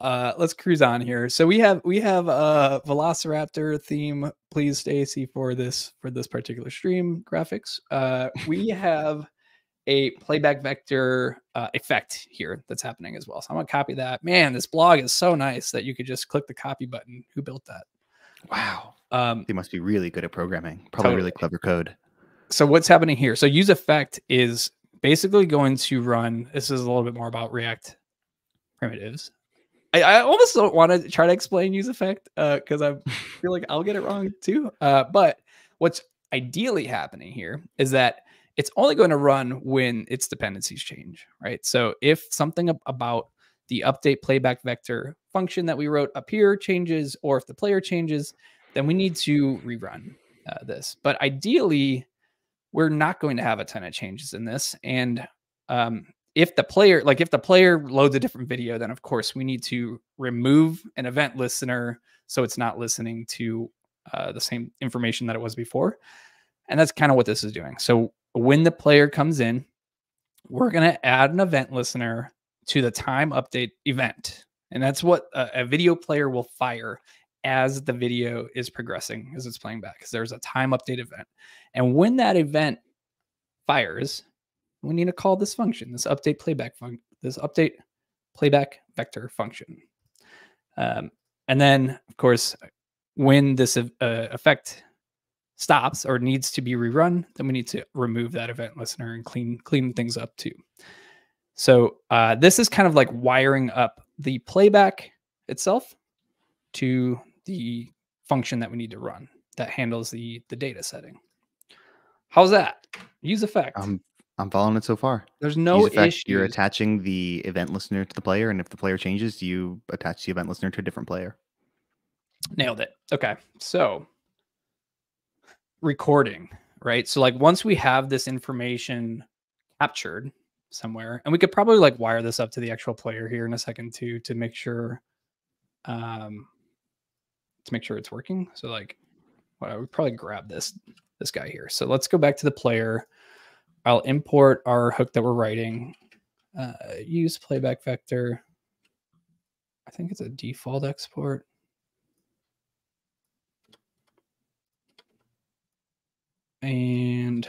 Uh, let's cruise on here. So we have we have a Velociraptor theme. Please, Stacy, for this for this particular stream graphics. Uh, we have a playback vector uh, effect here that's happening as well. So I'm gonna copy that. Man, this blog is so nice that you could just click the copy button. Who built that? Wow. Um, they must be really good at programming. Probably totally. really clever code. So what's happening here? So use effect is basically going to run. This is a little bit more about React primitives. I, I almost don't want to try to explain use effect because uh, I feel like I'll get it wrong too. Uh, but what's ideally happening here is that it's only going to run when its dependencies change, right? So if something about the update playback vector function that we wrote up here changes, or if the player changes, then we need to rerun uh, this. But ideally, we're not going to have a ton of changes in this. And um, if the player, like if the player loads a different video, then of course we need to remove an event listener so it's not listening to uh, the same information that it was before. And that's kind of what this is doing. So when the player comes in, we're going to add an event listener to the time update event. And that's what a, a video player will fire as the video is progressing, as it's playing back, because there's a time update event. And when that event fires, we need to call this function, this update playback function, this update playback vector function. Um, and then, of course, when this uh, effect stops or needs to be rerun, then we need to remove that event listener and clean clean things up too. So uh, this is kind of like wiring up the playback itself to the function that we need to run that handles the the data setting. How's that? Use effect. I'm I'm following it so far. There's no issue. You're attaching the event listener to the player, and if the player changes, you attach the event listener to a different player. Nailed it. Okay. So recording, right? So like once we have this information captured somewhere, and we could probably like wire this up to the actual player here in a second too to make sure um to make sure it's working. So like well, I would probably grab this this guy here. So let's go back to the player. I'll import our hook that we're writing. Uh, use playback vector. I think it's a default export. And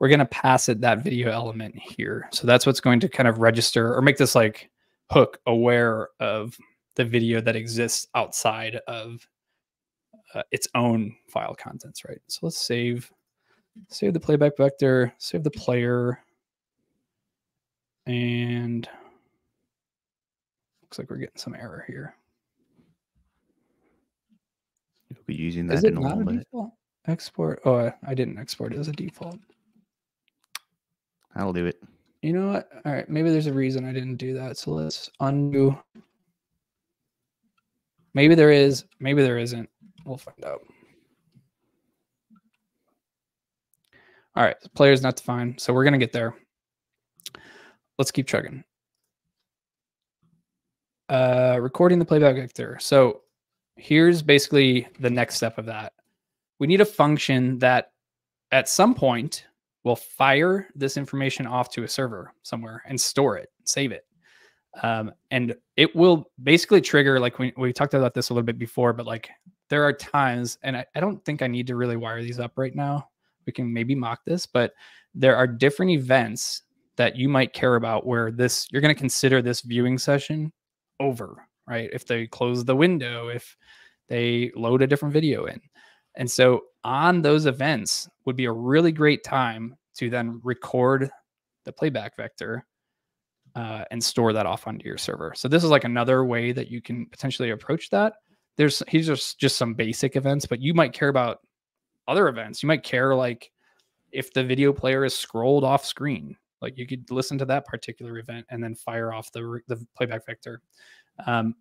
we're going to pass it that video element here. So that's what's going to kind of register or make this like hook aware of the video that exists outside of uh, its own file contents, right? So let's save, save the playback vector, save the player, and looks like we're getting some error here. You'll be using that in a. Default? Export. Oh, I didn't export it as a default. I'll do it. You know what? All right. Maybe there's a reason I didn't do that. So let's undo. Maybe there is. Maybe there isn't. We'll find out. All right. Player's not defined. So we're going to get there. Let's keep chugging. Uh, recording the playback vector. So here's basically the next step of that we need a function that at some point will fire this information off to a server somewhere and store it, save it. Um, and it will basically trigger, like we, we talked about this a little bit before, but like there are times, and I, I don't think I need to really wire these up right now. We can maybe mock this, but there are different events that you might care about where this you're going to consider this viewing session over, right? If they close the window, if they load a different video in. And so on those events would be a really great time to then record the playback vector uh, and store that off onto your server. So this is like another way that you can potentially approach that. There's these are just some basic events, but you might care about other events. You might care like if the video player is scrolled off screen, like you could listen to that particular event and then fire off the the playback vector. Um,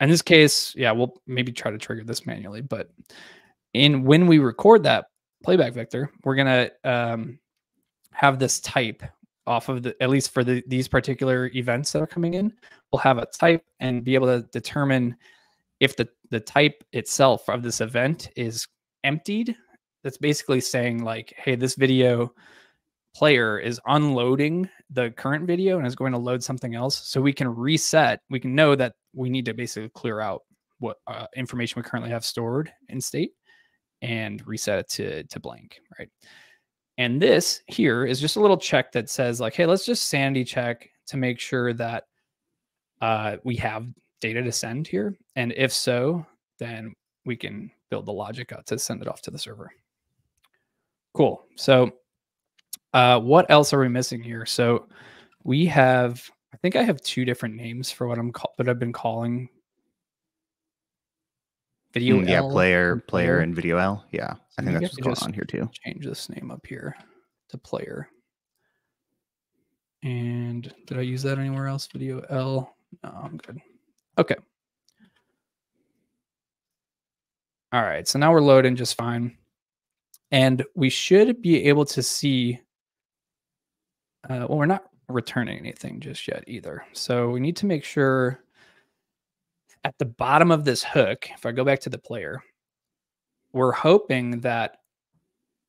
in this case, yeah, we'll maybe try to trigger this manually, but in when we record that playback vector, we're gonna um, have this type off of the at least for the, these particular events that are coming in. We'll have a type and be able to determine if the the type itself of this event is emptied. That's basically saying like, hey, this video player is unloading the current video and is going to load something else. So we can reset. We can know that we need to basically clear out what uh, information we currently have stored in state and reset it to, to blank, right? And this here is just a little check that says like, hey, let's just sanity check to make sure that uh, we have data to send here. And if so, then we can build the logic out to send it off to the server. Cool. So uh, what else are we missing here? So we have I think I have two different names for what I'm call, what I've been calling video. Mm, yeah, L player, player, and videoEl. Yeah, so I think that's what's going on here too. Change this name up here to player. And did I use that anywhere else? Video L. No, I'm good. Okay. All right, so now we're loading just fine. And we should be able to see, uh, well, we're not returning anything just yet either. So we need to make sure at the bottom of this hook, if I go back to the player, we're hoping that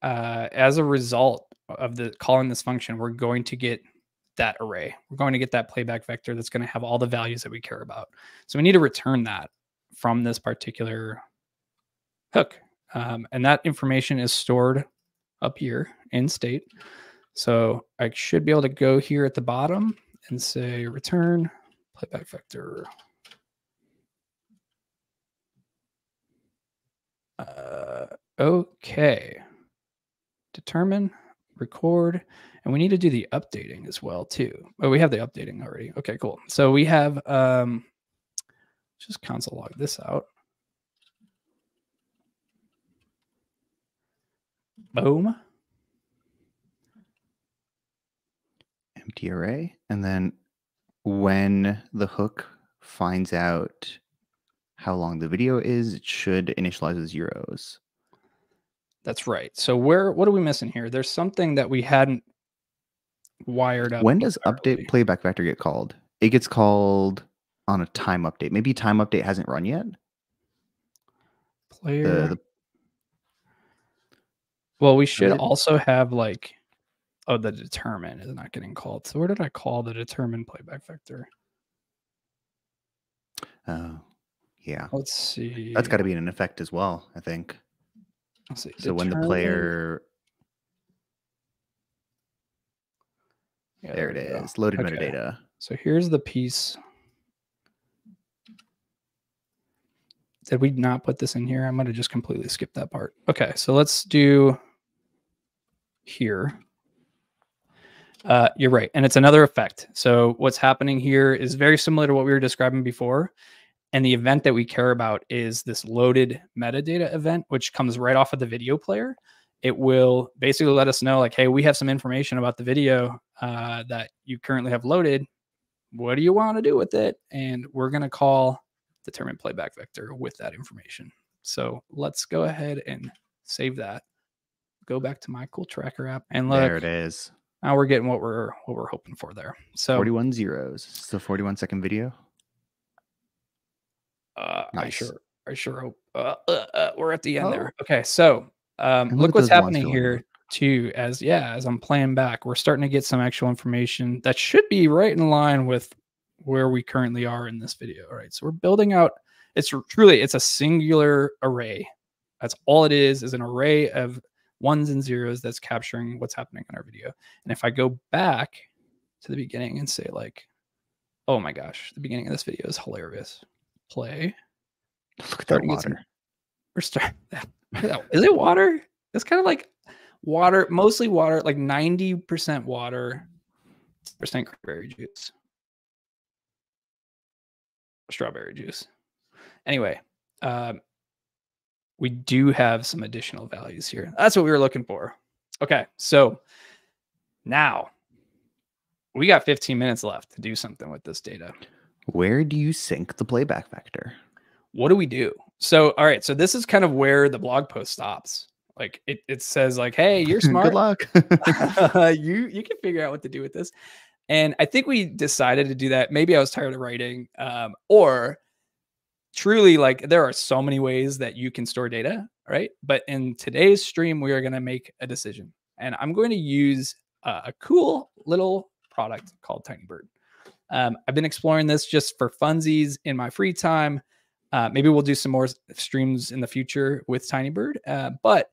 uh, as a result of the calling this function, we're going to get that array. We're going to get that playback vector that's going to have all the values that we care about. So we need to return that from this particular hook. Um, and that information is stored up here in state. So I should be able to go here at the bottom and say return playback vector. Uh, okay. Determine, record, and we need to do the updating as well too. Oh, we have the updating already. Okay, cool. So we have um, just console log this out. Boom. Empty array. And then when the hook finds out how long the video is, it should initialize as zeros. That's right. So where what are we missing here? There's something that we hadn't wired up. When does update playback vector get called? It gets called on a time update. Maybe time update hasn't run yet. Player. The, the... Well, we should also have like, oh, the determine is not getting called. So where did I call the determine playback vector? Oh, yeah. Let's see. That's got to be in effect as well. I think. See, so when the player yeah, there, it is go. loaded okay. metadata so here's the piece did we not put this in here i'm going to just completely skip that part okay so let's do here uh, you're right and it's another effect so what's happening here is very similar to what we were describing before and the event that we care about is this loaded metadata event, which comes right off of the video player. It will basically let us know, like, hey, we have some information about the video uh, that you currently have loaded. What do you want to do with it? And we're going to call determine playback vector with that information. So let's go ahead and save that. Go back to my cool tracker app and look. There it is. Now we're getting what we're what we're hoping for there. So 41 zeros. So 41 second video. Uh, nice. I sure, I sure hope uh, uh, uh, we're at the end oh. there. Okay, so um, look, look what's happening here too. As yeah, as I'm playing back, we're starting to get some actual information that should be right in line with where we currently are in this video. All right, so we're building out. It's truly it's a singular array. That's all it is is an array of ones and zeros that's capturing what's happening in our video. And if I go back to the beginning and say like, oh my gosh, the beginning of this video is hilarious play. Look at that water. we're starting. Is it water? It's kind of like water, mostly water, like 90% water, percent cranberry juice, strawberry juice. Anyway, um, we do have some additional values here. That's what we were looking for. Okay, so now we got 15 minutes left to do something with this data. Where do you sync the playback vector? What do we do? So, all right. So this is kind of where the blog post stops. Like it, it says like, hey, you're smart. Good luck. you you can figure out what to do with this. And I think we decided to do that. Maybe I was tired of writing, um, or truly like there are so many ways that you can store data, right? But in today's stream, we are going to make a decision, and I'm going to use uh, a cool little product called Tinybird. Um, I've been exploring this just for funsies in my free time. Uh, maybe we'll do some more streams in the future with Tinybird. Uh, but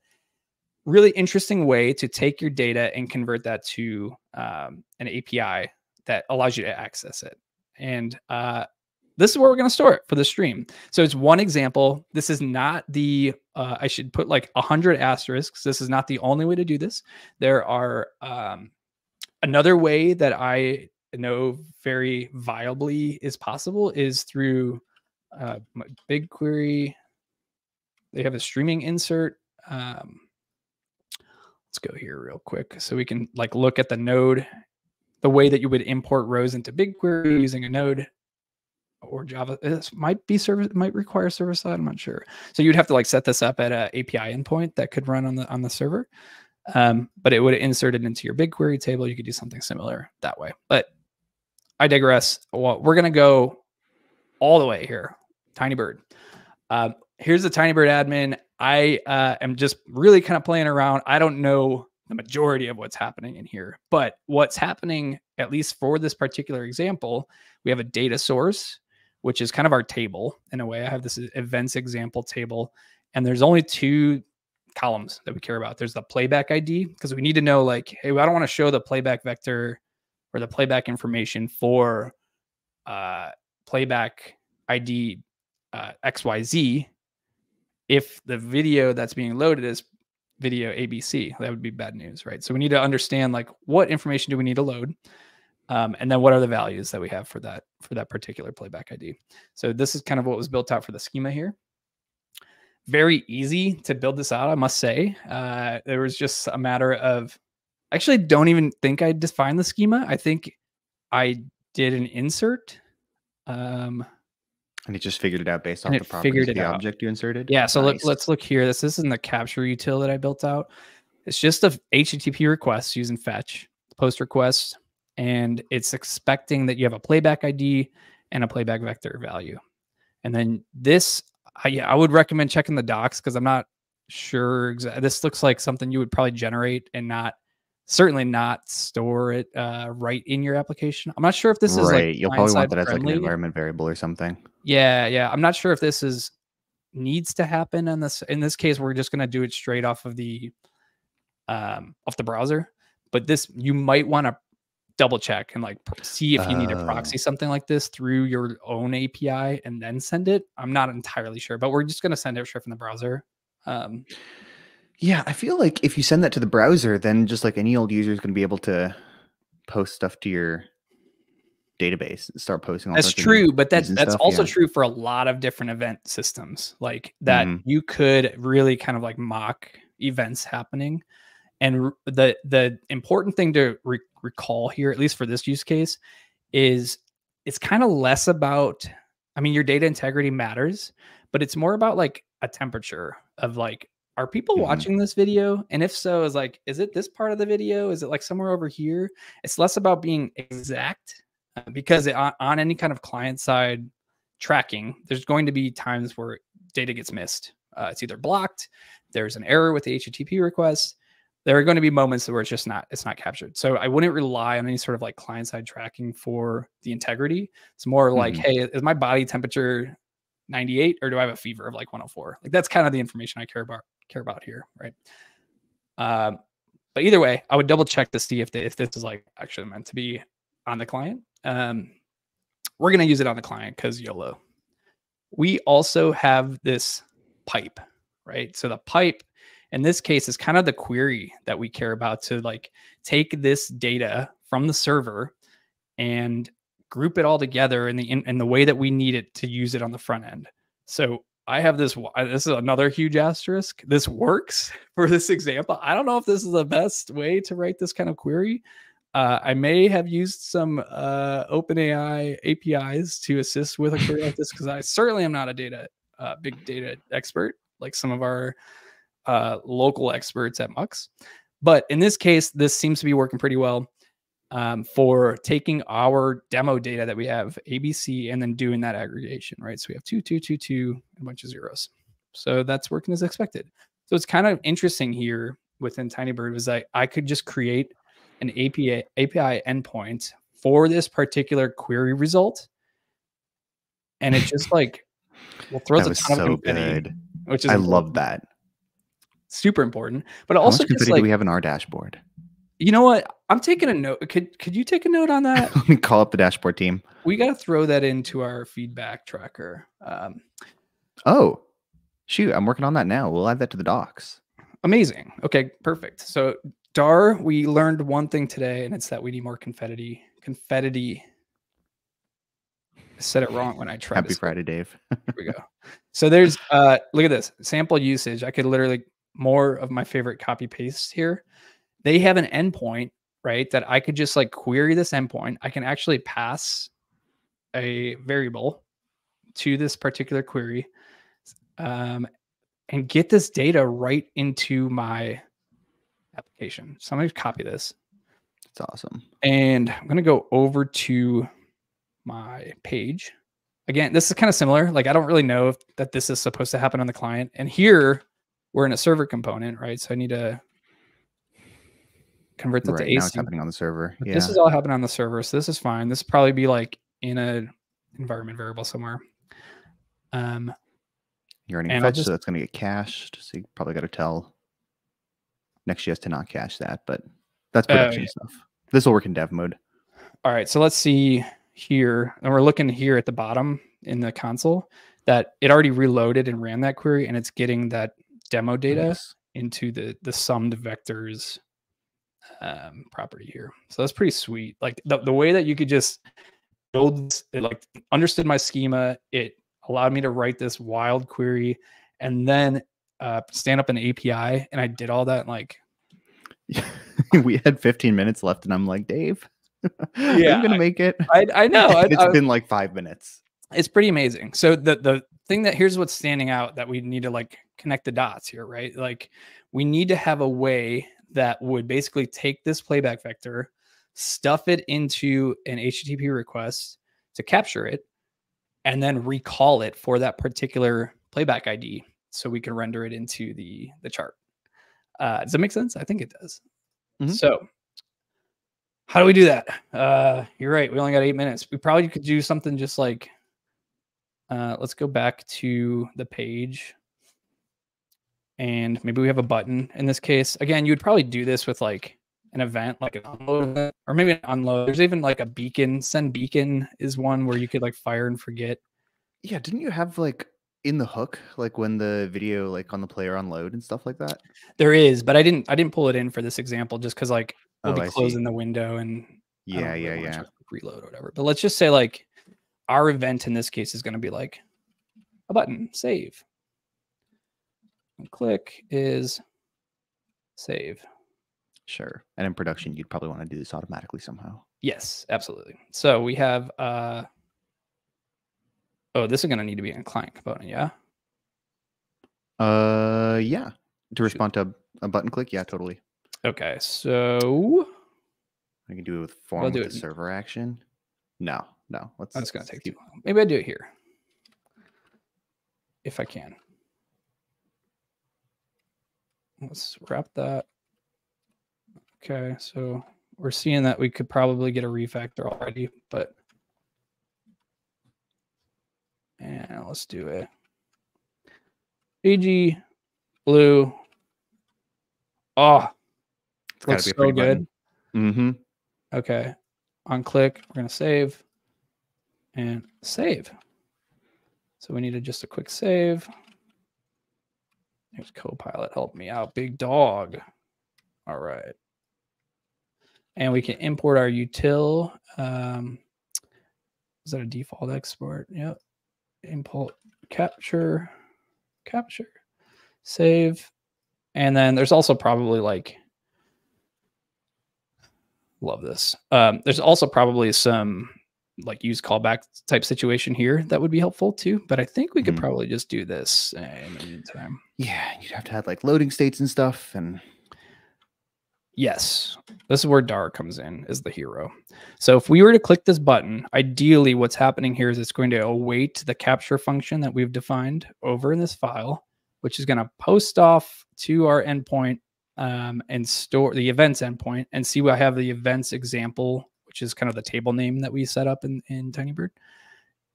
really interesting way to take your data and convert that to um, an API that allows you to access it. And uh, this is where we're going to store it for the stream. So it's one example. This is not the, uh, I should put like 100 asterisks. This is not the only way to do this. There are um, another way that I know very viably is possible is through uh, BigQuery. They have a streaming insert. Um, let's go here real quick so we can like look at the node, the way that you would import rows into BigQuery using a node or Java. This might be service might require server side. I'm not sure. So you'd have to like set this up at a API endpoint that could run on the on the server. Um, but it would insert it into your BigQuery table. You could do something similar that way. But I digress. Well, we're gonna go all the way here. Tinybird. Um, here's the Tinybird admin. I uh, am just really kind of playing around. I don't know the majority of what's happening in here, but what's happening, at least for this particular example, we have a data source, which is kind of our table in a way. I have this events example table, and there's only two columns that we care about. There's the playback ID because we need to know like, hey, I don't want to show the playback vector or the playback information for uh, playback ID uh, XYZ if the video that's being loaded is video ABC. That would be bad news, right? So we need to understand like what information do we need to load, um, and then what are the values that we have for that for that particular playback ID. So this is kind of what was built out for the schema here. Very easy to build this out, I must say. Uh, there was just a matter of actually don't even think I defined the schema. I think I did an insert. Um, and it just figured it out based on the properties of the out. object you inserted. Yeah. So nice. let, us look here. This, this is in the capture util that I built out. It's just a HTTP request using fetch post request, and it's expecting that you have a playback ID and a playback vector value. And then this, I, yeah, I would recommend checking the docs because I'm not sure. Exactly. This looks like something you would probably generate and not certainly not store it uh, right in your application. I'm not sure if this is right. You'll probably want that as like an environment variable or something. Yeah, yeah. I'm not sure if this is needs to happen in this. In this case, we're just going to do it straight off of the um off the browser. But this you might want to double check and like see if you uh, need to proxy oh. something like this through your own API and then send it. I'm not entirely sure, but we're just going to send it straight from the browser. Um, yeah, I feel like if you send that to the browser, then just like any old user is going to be able to post stuff to your database and start posting. that's true, but that's that's stuff. also yeah. true for a lot of different event systems. Like that, mm-hmm. you could really kind of like mock events happening. And the the important thing to re- recall here, at least for this use case, is it's kind of less about. I mean, your data integrity matters, but it's more about like a temperature of like are people mm-hmm. watching this video? And if so, is like, is it this part of the video? Is it like somewhere over here? It's less about being exact uh, because it, on, on, any kind of client side tracking, there's going to be times where data gets missed. Uh, it's either blocked, there's an error with the HTTP request. There are going to be moments where it's just not it's not captured. So I wouldn't rely on any sort of like client side tracking for the integrity. It's more mm-hmm. like, hey, is my body temperature 98 or do I have a fever of like 104? Like that's kind of the information I care about care about here, right? Um, but either way, I would double check to see if they, if this is like actually meant to be on the client. Um, we're gonna use it on the client because YOLO. We also have this pipe, right? So the pipe in this case is kind of the query that we care about to like take this data from the server and group it all together in the in, in the way that we need it to use it on the front end. So I have this. This is another huge asterisk. This works for this example. I don't know if this is the best way to write this kind of query. Uh, I may have used some uh, OpenAI APIs to assist with a query like this because I certainly am not a data uh, big data expert like some of our uh, local experts at Mux. But in this case, this seems to be working pretty well um, for taking our demo data that we have ABC and then doing that aggregation, right? So we have two, two, two, two, a bunch of zeros. So that's working as expected. So it's kind of interesting here within Tinybird was that I could just create an API API endpoint for this particular query result, and it just like well throws a ton so of confetti, good. which is I love that. Super important, but also How much just like, do we have in our dashboard? You know what? I'm taking a note. Could could you take a note on that? Let me call up the dashboard team. We got to throw that into our feedback tracker. Um, oh, shoot! I'm working on that now. We'll add that to the docs. Amazing. Okay, perfect. So Dar, we learned one thing today, and it's that we need more confetti. Confetti. I said it wrong when I tried. Happy Friday, Dave. Here we go. So there's uh look at this sample usage. I could literally more of my favorite copy paste here they have an endpoint, right? That I could just like query this endpoint. I can actually pass a variable to this particular query um, and get this data right into my application. So I'm going to copy this. It's awesome. And I'm going to go over to my page. Again, this is kind of similar. Like I don't really know if, that this is supposed to happen on the client. And here we're in a server component, right? So I need to convert that right, to async. Now it's happening on the server. Yeah. This is all happening on the server, so this is fine. This probably be like in a environment variable somewhere. Um, You're running fetch, just- so that's going to get cached. So you probably got to tell Next.js to not cache that, but that's Oh, production yeah. stuff. This will work in dev mode. all right, so let's see here, and we're looking here at the bottom in the console that it already reloaded and ran that query, and it's getting that demo data into the the summed vectors um, property here. So that's pretty sweet. Like the, the way that you could just build, this- it like understood my schema. It allowed me to write this wild query and then uh, stand up an API. And I did all that like, we had 15 minutes left, and I'm like, Dave, Yeah, I'm going to make it. I, I know it's I- been like five minutes. it's pretty amazing. So the the thing that here's what's standing out that we need to like connect the dots here, right? Like we need to have a way that would basically take this playback vector, stuff it into an HTTP request to capture it, and then recall it for that particular playback ID so we can render it into the the chart. Uh, does that make sense? I think it does. Mhm. So how do we do that? Uh, you're right. We only got eight minutes. We probably could do something just like, uh, let's go back to the page. And maybe we have a button in this case. Again, you would probably do this with like an event, like an unload event, or maybe an unload. There's even like a beacon. Send beacon is one where you could like fire and forget. Yeah, didn't you have like in the hook, like when the video like on the player unload and stuff like that? There is, but I didn't I didn't pull it in for this example just because like we'll Oh, be closing the window and Yeah, yeah, yeah. Reload or whatever. But let's just say like our event in this case is going to be like a button, save. And click is save. Sure. And in production, you'd probably want to do this automatically somehow. Yes, absolutely. So we have uh oh, this is going to need to be in a client component, yeah. Uh, yeah. To respond to a button click, yeah, totally. Okay, so I can do it with form do with it the server action. No, no. Let's. that's going to let's take too long. Maybe I do it here. If I can. Let's wrap that. Okay, so we're seeing that we could probably get a refactor already, but and let's do it. AG blue. Oh, It's looks so good. Mm-hmm. Okay. On click, we're going to save and save. So we needed just a quick save. There's Copilot. Help me out, big dog. All right. And we can import our util. Um, is that a default export? Yep. Import capture, capture, save. And then there's also probably like love this. Um, there's also probably some like use callback type situation here that would be helpful too. But I think we could Mhm. probably just do this uh, in the meantime. Yeah, you'd have to have like loading states and stuff, and Yes, this is where Dar comes in as the hero. So if we were to click this button, ideally what's happening here is it's going to await the capture function that we've defined over in this file, which is going to post off to our endpoint um, and store the events endpoint and see what I have the events example, which is kind of the table name that we set up in, in Tinybird.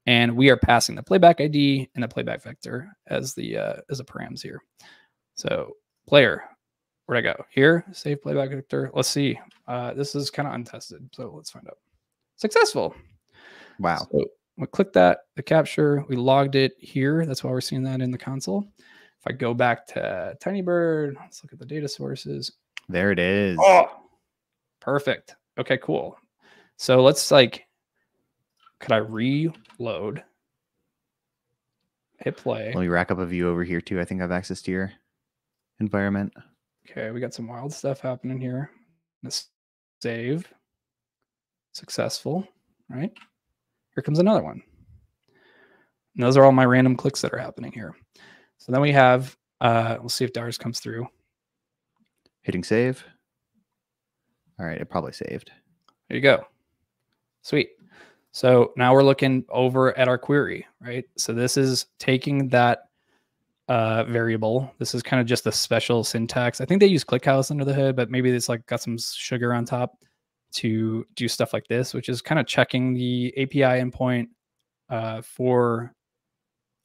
And we are passing the playback ID and the playback vector as the uh, as the params here. So player, where'd I go? Here, save playback vector. Let's see. Uh, this is kind of untested, so let's find out. Successful. wow. So we click that, the capture, we logged it here. That's why we're seeing that in the console. If I go back to TinyBird, let's look at the data sources. There it is. Oh, perfect. Okay, cool. So let's like, could I reload? Hit play. Let me rack up a view over here too. I think I have access to your environment. Okay, we got some wild stuff happening here. Let's save. Successful, right? Here comes another one. And those are all my random clicks that are happening here. So then we have, uh, we'll see if Dar's comes through. Hitting save. All right, it probably saved. There you go. Sweet. So now we're looking over at our query, right? So this is taking that uh, variable. This is kind of just a special syntax. I think they use ClickHouse under the hood, but maybe it's like got some sugar on top to do stuff like this, which is kind of checking the API endpoint uh, for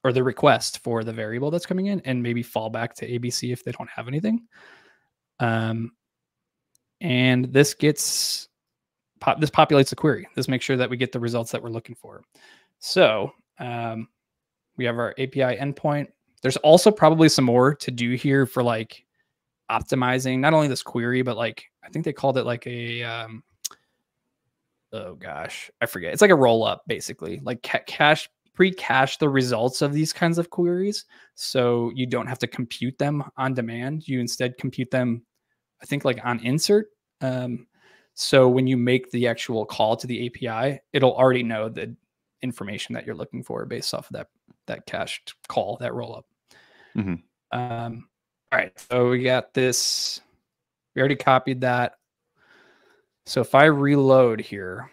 or the request for the variable that's coming in and maybe fall back to ABC if they don't have anything. Um, and this gets this populates the query. This makes sure that we get the results that we're looking for. So um, we have our API endpoint. There's also probably some more to do here for like optimizing not only this query, but like I think they called it like a um, oh gosh, I forget. It's like a roll up basically, like ca- cache pre-cache the results of these kinds of queries so you don't have to compute them on demand you instead compute them i think like on insert um, so when you make the actual call to the api it'll already know the information that you're looking for based off of that that cached call that rollup. mm-hmm. um, all right so we got this we already copied that so if I reload here,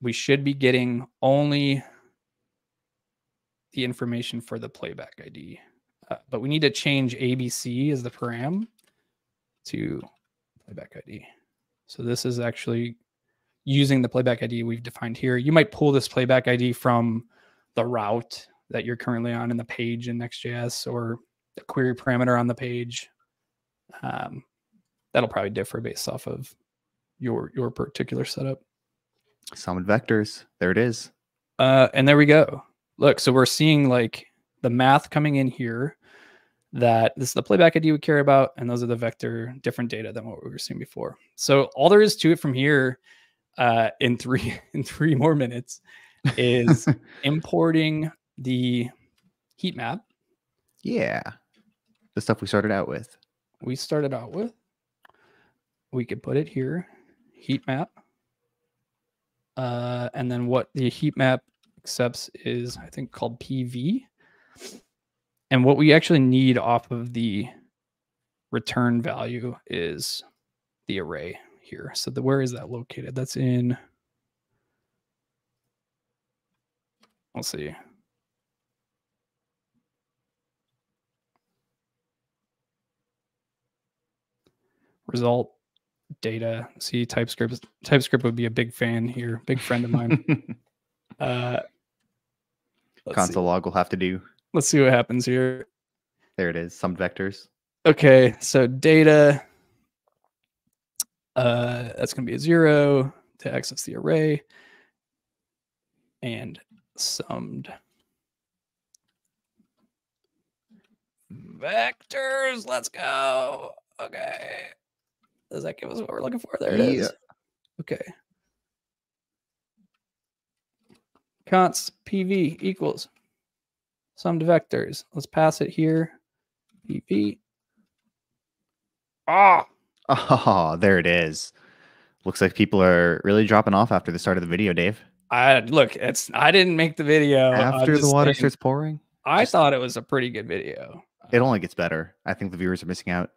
we should be getting only the information for the playback ID. Uh, but we need to change ABC as the param to playback ID. So this is actually using the playback ID we've defined here. You might pull this playback ID from the route that you're currently on in the page in Next.js or the query parameter on the page. Um, that'll probably differ based off of your your particular setup. Summon vectors. There it is. Uh, and there we go. Look, so we're seeing like the math coming in here that this is the playback ID we care about, and those are the vector different data than what we were seeing before. So all there is to it from here uh, in three in three more minutes is importing the heat map. Yeah. The stuff we started out with. We started out with. We could put it here heat map. Uh, and then what the heat map accepts is, I think, called PV. And what we actually need off of the return value is the array here. So the where is that located? That's in. Let's see. Result data. See, TypeScript TypeScript would be a big fan here, big friend of mine. uh, Console see. log will have to do. Let's see what happens here. There it is. Some vectors. Okay, so data. Uh, that's going to be a zero to access the array, and summed vectors. Let's go. Okay. Does that give us what we're looking for? There it yeah. is. Okay. Const PV equals summed vectors. Let's pass it here. PV. Ah. Oh, there it is. Looks like people are really dropping off after the start of the video, Dave. I look, it's I didn't make the video. After the water saying, starts pouring? I just, thought it was a pretty good video. It only gets better. I think the viewers are missing out.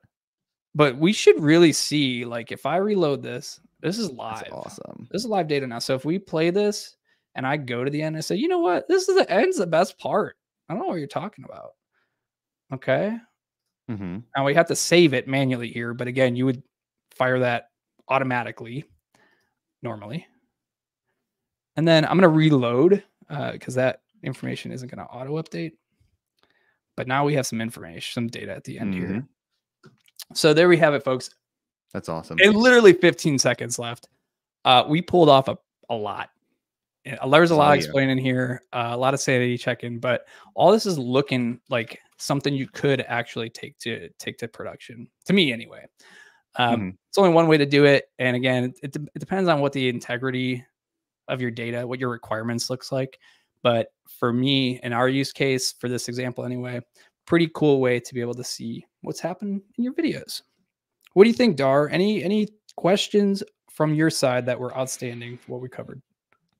But we should really see, like, if I reload this, this is live. That's awesome. This is live data now. So if we play this and I go to the end and say, you know what, this is the end's the best part. I don't know what you're talking about. Okay. Mm-hmm. Now we have to save it manually here, but again, you would fire that automatically normally. And then I'm going to reload because uh, that information isn't going to auto update. But now we have some information, some data at the end mm-hmm. here. So there we have it, folks. That's awesome. And literally 15 seconds left. Uh, we pulled off a, a lot. There's a lot oh, explaining here, uh, a lot of sanity checking, but all this is looking like something you could actually take to take to production. To me, anyway. Um, mm-hmm. It's only one way to do it, and again, it, it depends on what the integrity of your data, what your requirements looks like. But for me, in our use case, for this example anyway, pretty cool way to be able to see what's happened in your videos. What do you think, Dar? Any any questions from your side that were outstanding for what we covered?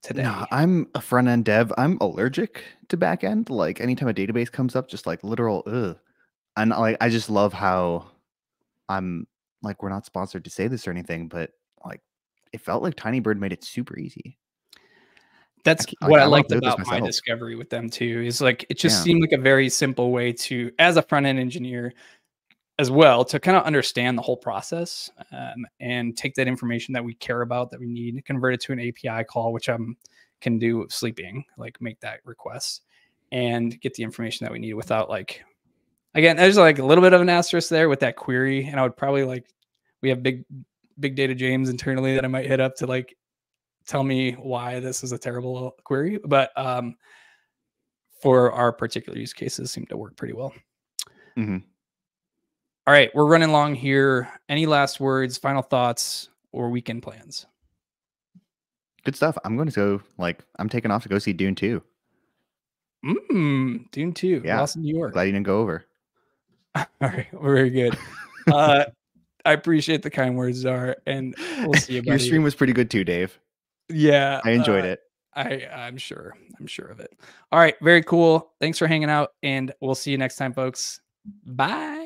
Today? No, I'm a front end dev. I'm allergic to back end. Like anytime a database comes up, just like literal ugh. And like I just love how I'm like we're not sponsored to say this or anything, but like it felt like Tinybird made it super easy. That's I- what I I, liked play with this about my discovery with them too. Is like it just Yeah. seemed like a very simple way to, as a front end engineer, as well, to kind of understand the whole process um, and take that information that we care about, that we need, convert it to an API call, which I'm can do sleeping, like make that request and get the information that we need without like, again, there's like a little bit of an asterisk there with that query, and I would probably like, we have big, big data James internally that I might hit up to like tell me why this is a terrible query but um for our particular use cases seem to work pretty well Mhm. All right we're running long here any last words final thoughts or weekend plans Good stuff. I'm going to go like I'm taking off to go see Dune 2. mm, dune 2 Yeah. lost in new york Glad you didn't go over. all right We're very good uh i appreciate the kind words Dar, and we'll see you Your stream was pretty good too, Dave. yeah I enjoyed uh, it. I I'm sure. I'm sure of it. All right, very cool. Thanks for hanging out and we'll see you next time folks. Bye.